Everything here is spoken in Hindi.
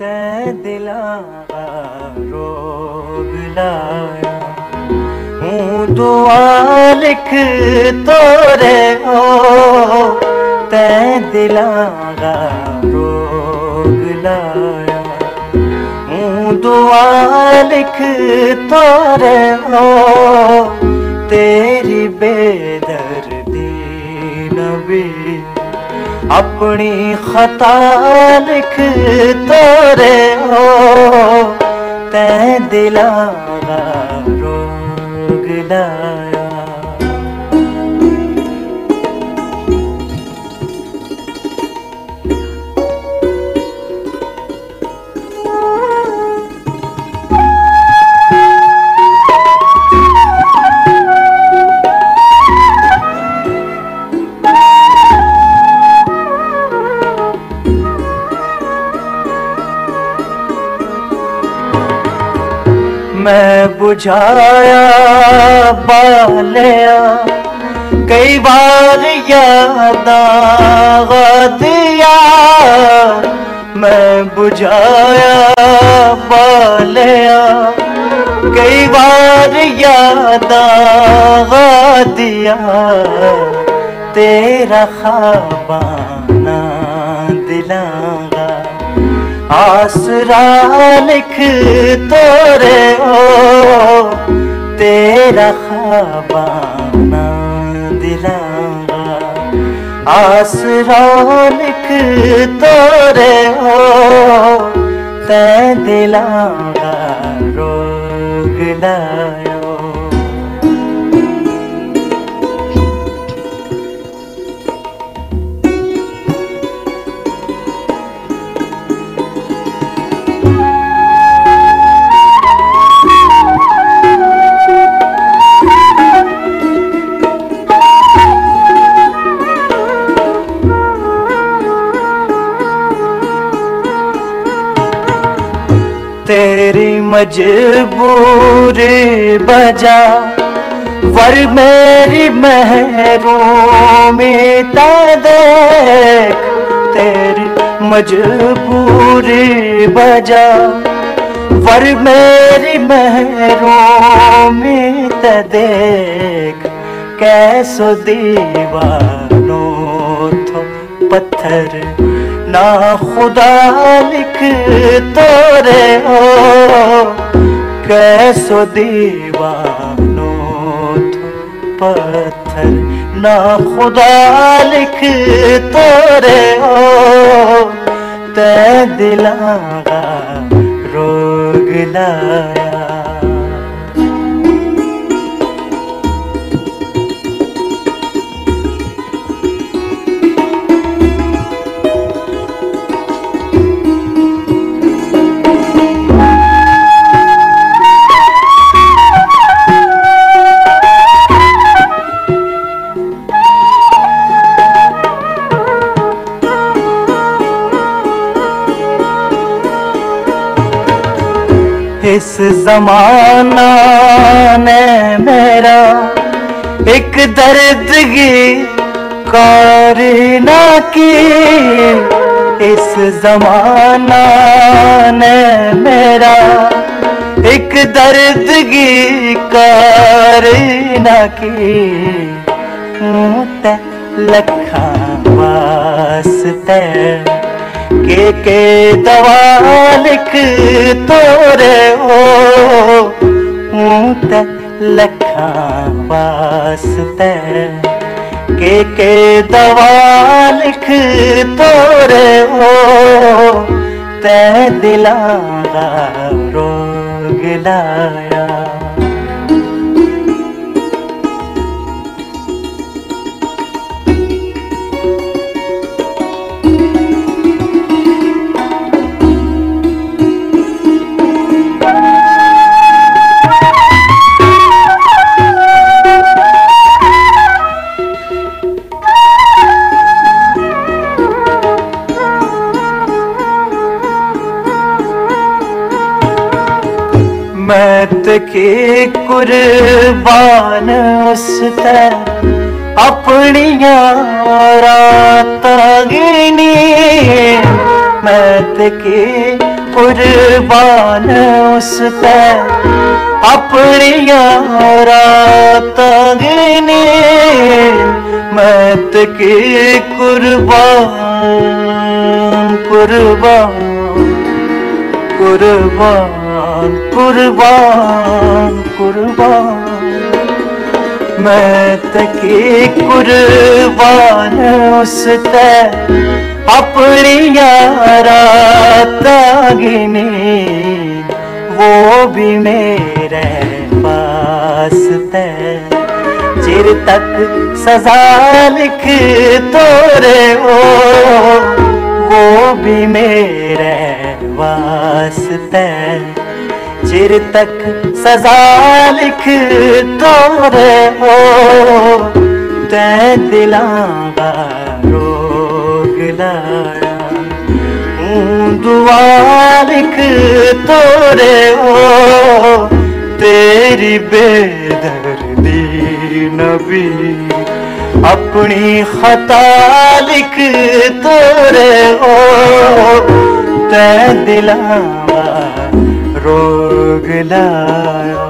ते दिला, रोग लाया। हूँ दुआ लिख तोरे हो ते दिला रोग लाया। हूँ दुआ लिख तोरे हो तेरी बेदर्दी नबी। अपनी खता लिख तोरे हो तै दिलागा रोग लाया मैं बुझाया बालिया, कई बार याद दिया मैं बुझाया बालिया, कई बार याद दिया तेरा खाबाना आसरा लिख तोरे ओ, तेरा खाबाना दिलागा आसरा लिख तोरे ओ, तै दिलागा रोग लायो। तेरी मजबूरी बजा, वर मेरी महरूमी देख, तेरी मजबूरी बजा, वर मेरी महरूमी देख, कैसो दीवानो थो पत्थर ना खुदा लिख तोरे हो। कैसो दीवानो पत्थर, ना खुदा लिख तोरे हो। ते दिलागा रोग लाया। इस जमाना ने मेरा एक दर्द की कारिना की। इस जमाना ने मेरा एक दर्द की कारिना की। ते लखा वास्ते के के दवा लिख तोरे हो ते लखा वास्ते के के दवा लिख तोरे हो ते दिलागा रोग लाया। मत की कुर्बान उस अपनिया रात गिनी मत की कुर्बान उस पर अपनिया रात मत के कुर्बान कुर्बान कुर्बान कुर्बान कुर्बान मैं तकी कुर्बान उस अपनी यारा वो भी मेरे पास तय चिर तक सजा लिख तोरे हो वो भी मेरे वास्ते। चिर तक सजा लिख तोरे हो तै दिलावा रोग लाया। दुआ लिख तोरे हो तेरी बेदर्दी नबी, अपनी खता लिख तोरे हो तै दिलावा रोग लाया।